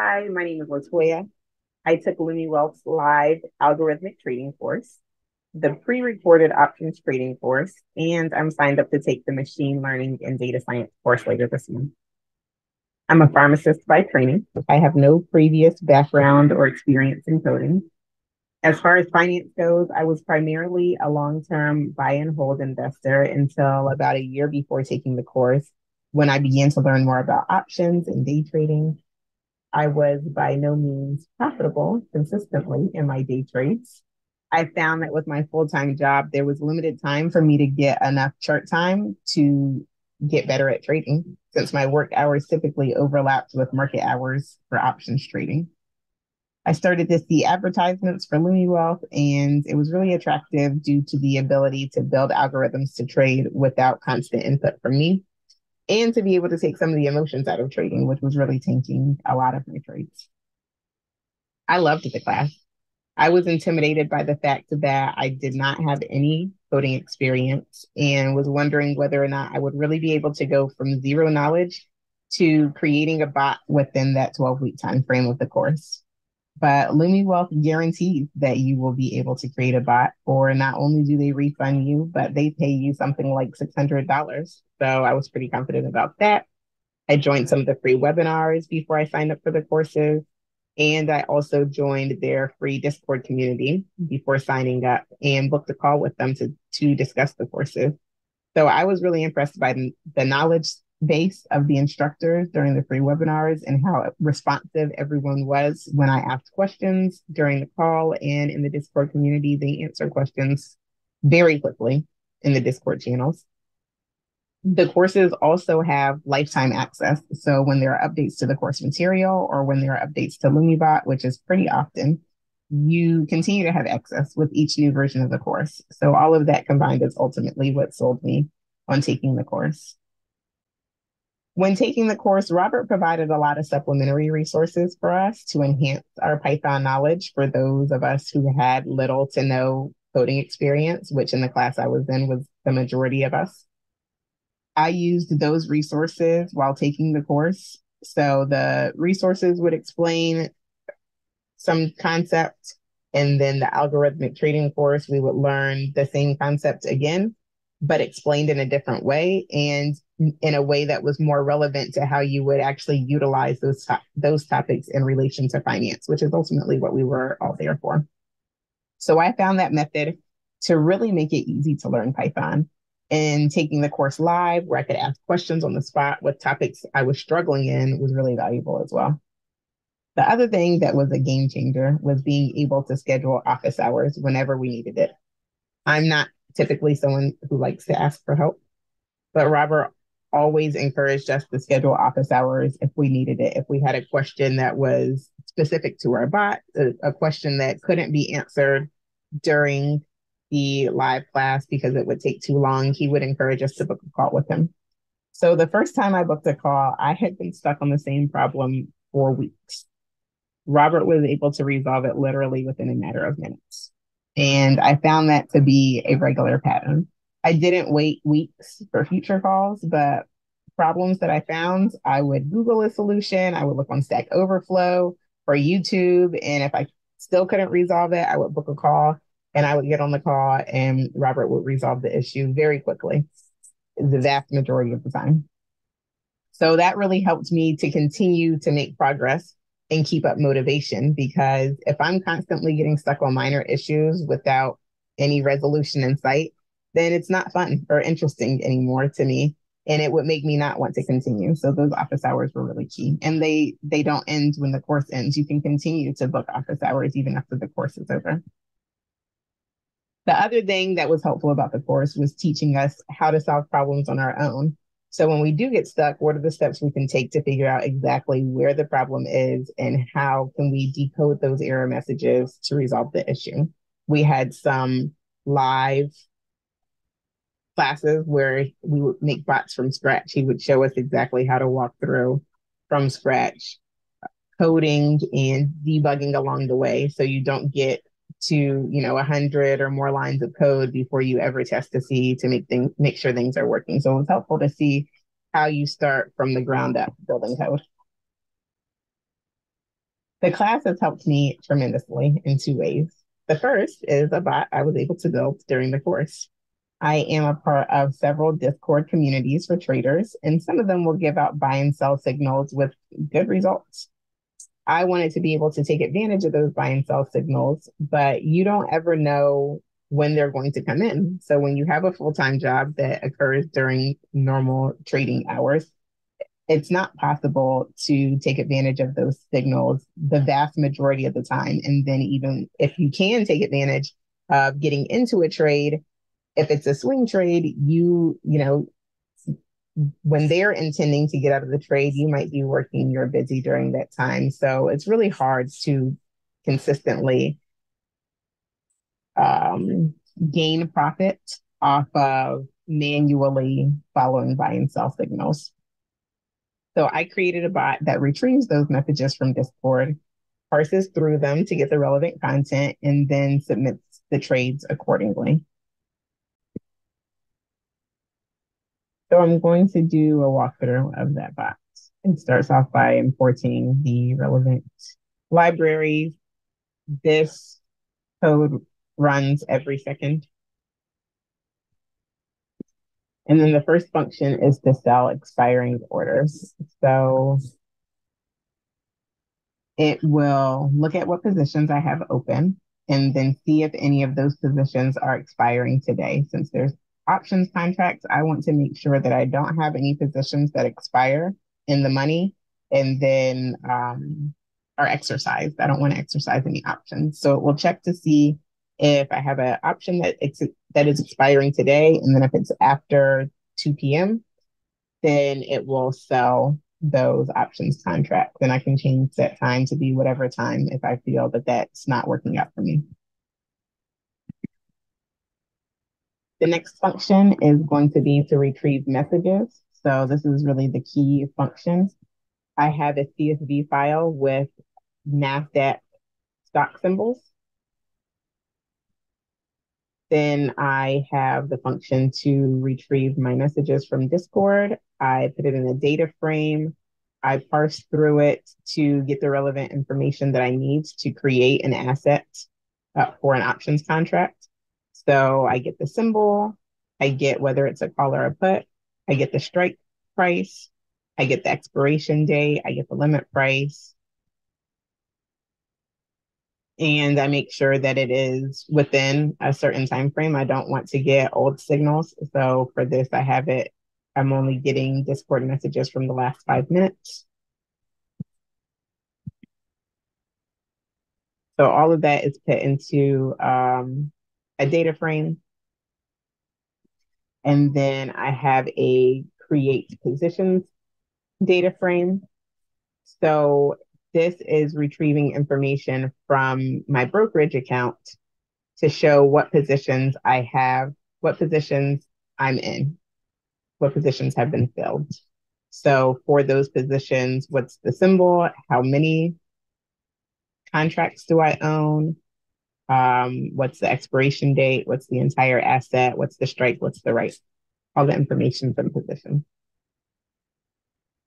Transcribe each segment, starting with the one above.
Hi, my name is Latoya. I took LumiWealth's live algorithmic trading course, the pre-recorded options trading course, and I'm signed up to take the machine learning and data science course later this month. I'm a pharmacist by training. I have no previous background or experience in coding. As far as finance goes, I was primarily a long-term buy and hold investor until about a year before taking the course when I began to learn more about options and day trading. I was by no means profitable consistently in my day trades. I found that with my full time job, there was limited time for me to get enough chart time to get better at trading since my work hours typically overlapped with market hours for options trading. I started to see advertisements for LumiWealth, and it was really attractive due to the ability to build algorithms to trade without constant input from me and to be able to take some of the emotions out of trading, which was really tanking a lot of my trades. I loved the class. I was intimidated by the fact that I did not have any coding experience and was wondering whether or not I would really be able to go from zero knowledge to creating a bot within that 12 week time frame of the course. But Lumi Wealth guarantees that you will be able to create a bot, or not only do they refund you, but they pay you something like $600. So I was pretty confident about that. I joined some of the free webinars before I signed up for the courses. And I also joined their free Discord community before signing up and booked a call with them to, to discuss the courses. So I was really impressed by the knowledge base of the instructors during the free webinars and how responsive everyone was when I asked questions during the call and in the Discord community. They answer questions very quickly in the Discord channels. The courses also have lifetime access. So when there are updates to the course material or when there are updates to LumiBot, which is pretty often, you continue to have access with each new version of the course. So all of that combined is ultimately what sold me on taking the course. When taking the course, Robert provided a lot of supplementary resources for us to enhance our Python knowledge for those of us who had little to no coding experience, which in the class I was in was the majority of us. I used those resources while taking the course. So the resources would explain some concept, and then the algorithmic trading course, we would learn the same concept again, but explained in a different way and in a way that was more relevant to how you would actually utilize those those topics in relation to finance, which is ultimately what we were all there for. So I found that method to really make it easy to learn Python. And taking the course live, where I could ask questions on the spot with topics I was struggling in, was really valuable as well. The other thing that was a game changer was being able to schedule office hours whenever we needed it. I'm not typically someone who likes to ask for help, but Robert always encouraged us to schedule office hours if we needed it. If we had a question that was specific to our bot, a, a question that couldn't be answered during the live class because it would take too long, he would encourage us to book a call with him. So the first time I booked a call, I had been stuck on the same problem for weeks. Robert was able to resolve it literally within a matter of minutes. And I found that to be a regular pattern. I didn't wait weeks for future calls, but problems that I found, I would Google a solution. I would look on Stack Overflow or YouTube. And if I still couldn't resolve it, I would book a call and I would get on the call and Robert would resolve the issue very quickly, the vast majority of the time. So that really helped me to continue to make progress and keep up motivation because if I'm constantly getting stuck on minor issues without any resolution in sight, then it's not fun or interesting anymore to me and it would make me not want to continue. So those office hours were really key and they they don't end when the course ends. You can continue to book office hours even after the course is over. The other thing that was helpful about the course was teaching us how to solve problems on our own so when we do get stuck what are the steps we can take to figure out exactly where the problem is and how can we decode those error messages to resolve the issue we had some live classes where we would make bots from scratch. He would show us exactly how to walk through from scratch, uh, coding and debugging along the way. So you don't get to, you know, a hundred or more lines of code before you ever test to see to make things make sure things are working. So it's helpful to see how you start from the ground up building code. The class has helped me tremendously in two ways. The first is a bot I was able to build during the course. I am a part of several Discord communities for traders, and some of them will give out buy and sell signals with good results. I wanted to be able to take advantage of those buy and sell signals, but you don't ever know when they're going to come in. So when you have a full time job that occurs during normal trading hours, it's not possible to take advantage of those signals the vast majority of the time. And then, even if you can take advantage of getting into a trade, if it's a swing trade, you, you know, when they're intending to get out of the trade, you might be working, you're busy during that time. So it's really hard to consistently um, gain profit off of manually following buy and sell signals. So I created a bot that retrieves those messages from Discord, parses through them to get the relevant content, and then submits the trades accordingly. So I'm going to do a walkthrough of that box. It starts off by importing the relevant libraries. This code runs every second. And then the first function is to sell expiring orders. So it will look at what positions I have open and then see if any of those positions are expiring today. Since there's options contracts, I want to make sure that I don't have any positions that expire in the money and then um, are exercised. I don't want to exercise any options. So we'll check to see if I have an option that ex- that is expiring today, and then if it's after 2 p.m., then it will sell those options contracts. Then I can change that time to be whatever time if I feel that that's not working out for me. The next function is going to be to retrieve messages. So this is really the key function. I have a CSV file with NASDAQ stock symbols. Then I have the function to retrieve my messages from Discord. I put it in a data frame. I parse through it to get the relevant information that I need to create an asset uh, for an options contract. So I get the symbol, I get whether it's a call or a put, I get the strike price, I get the expiration date, I get the limit price, and I make sure that it is within a certain time frame. I don't want to get old signals. So for this, I have it, I'm only getting Discord messages from the last five minutes. So all of that is put into um, a data frame. And then I have a create positions data frame. So this is retrieving information from my brokerage account to show what positions I have, what positions I'm in, what positions have been filled. So for those positions, what's the symbol? How many contracts do I own? Um, what's the expiration date? What's the entire asset? What's the strike? What's the right? All the information for the position.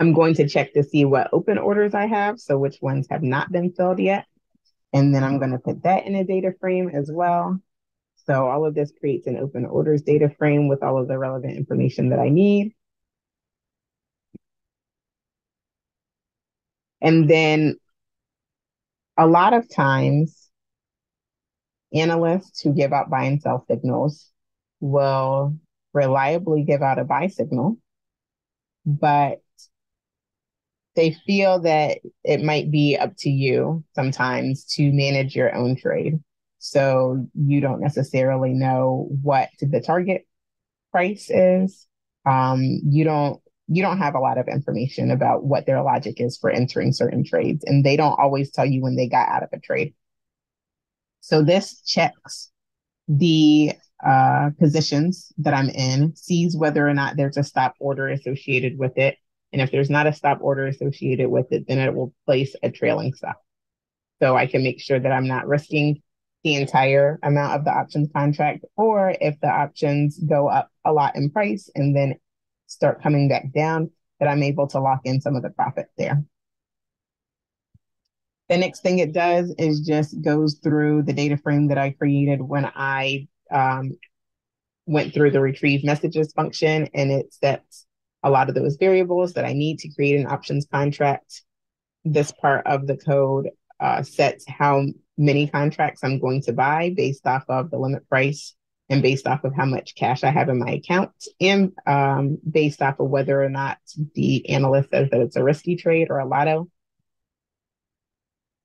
I'm going to check to see what open orders I have, so which ones have not been filled yet. And then I'm going to put that in a data frame as well. So all of this creates an open orders data frame with all of the relevant information that I need. And then a lot of times, analysts who give out buy and sell signals will reliably give out a buy signal, but they feel that it might be up to you sometimes to manage your own trade. So you don't necessarily know what the target price is. Um, you don't you don't have a lot of information about what their logic is for entering certain trades, and they don't always tell you when they got out of a trade. So this checks the uh, positions that I'm in, sees whether or not there's a stop order associated with it, and if there's not a stop order associated with it, then it will place a trailing stop. So I can make sure that I'm not risking the entire amount of the options contract, or if the options go up a lot in price and then start coming back down, that I'm able to lock in some of the profit there. The next thing it does is just goes through the data frame that I created when I um, went through the retrieve messages function and it sets a lot of those variables that I need to create an options contract. This part of the code uh, sets how many contracts I'm going to buy based off of the limit price and based off of how much cash I have in my account and um, based off of whether or not the analyst says that it's a risky trade or a lotto.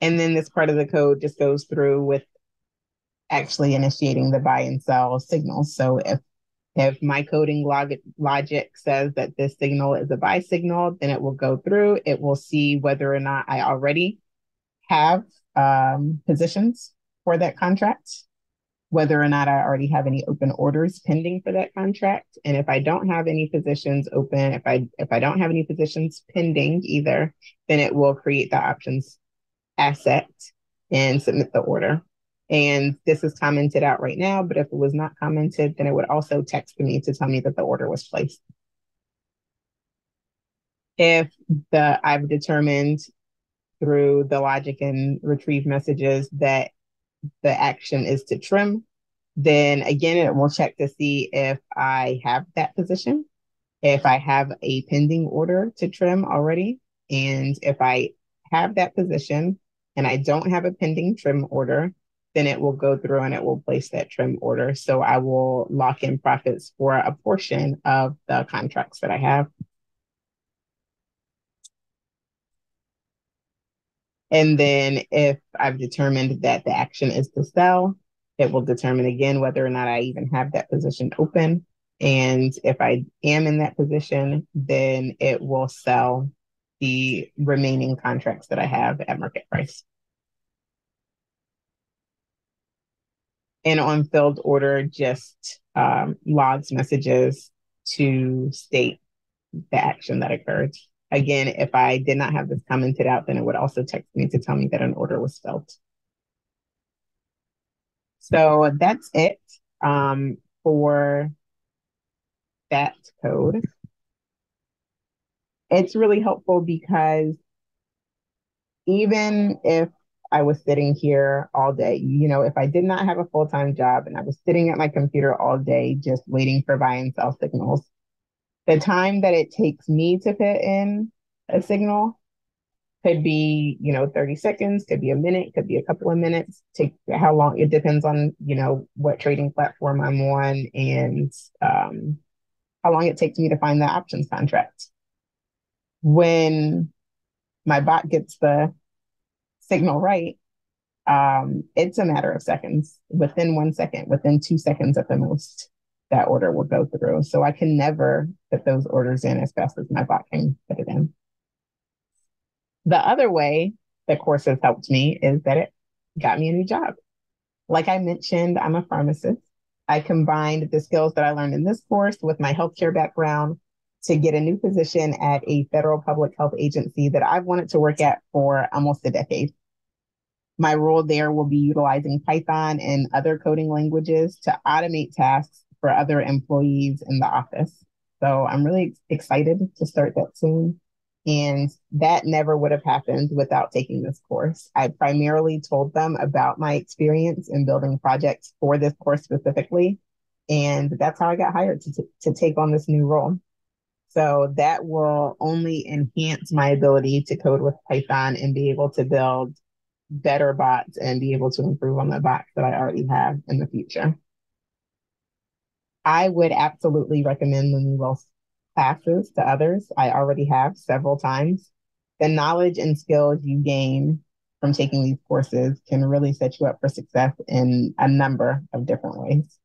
And then this part of the code just goes through with actually initiating the buy and sell signals. So if if my coding log- logic says that this signal is a buy signal, then it will go through. It will see whether or not I already have um, positions for that contract, whether or not I already have any open orders pending for that contract. And if I don't have any positions open, if I if I don't have any positions pending either, then it will create the options asset and submit the order. And this is commented out right now, but if it was not commented, then it would also text me to tell me that the order was placed. If the I've determined through the logic and retrieve messages that the action is to trim, then again, it will check to see if I have that position, if I have a pending order to trim already, and if I have that position and I don't have a pending trim order, then it will go through and it will place that trim order. So I will lock in profits for a portion of the contracts that I have. And then if I've determined that the action is to sell, it will determine again whether or not I even have that position open. And if I am in that position, then it will sell the remaining contracts that I have at market price. and on filled order just um, logs messages to state the action that occurred. Again, if I did not have this commented out, then it would also text me to tell me that an order was filled. So that's it um, for that code. It's really helpful because even if I was sitting here all day. You know, if I did not have a full time job and I was sitting at my computer all day just waiting for buy and sell signals, the time that it takes me to fit in a signal could be, you know, 30 seconds, could be a minute, could be a couple of minutes, take how long it depends on, you know, what trading platform I'm on and um, how long it takes me to find the options contract. When my bot gets the signal right, um, it's a matter of seconds. Within one second, within two seconds at the most, that order will go through. So I can never put those orders in as fast as my bot can put it in. The other way that course has helped me is that it got me a new job. Like I mentioned, I'm a pharmacist. I combined the skills that I learned in this course with my healthcare background to get a new position at a federal public health agency that I've wanted to work at for almost a decade. My role there will be utilizing Python and other coding languages to automate tasks for other employees in the office. So I'm really excited to start that soon. And that never would have happened without taking this course. I primarily told them about my experience in building projects for this course specifically. And that's how I got hired to, t- to take on this new role. So that will only enhance my ability to code with Python and be able to build better bots and be able to improve on the bots that I already have in the future. I would absolutely recommend New classes to others. I already have several times. The knowledge and skills you gain from taking these courses can really set you up for success in a number of different ways.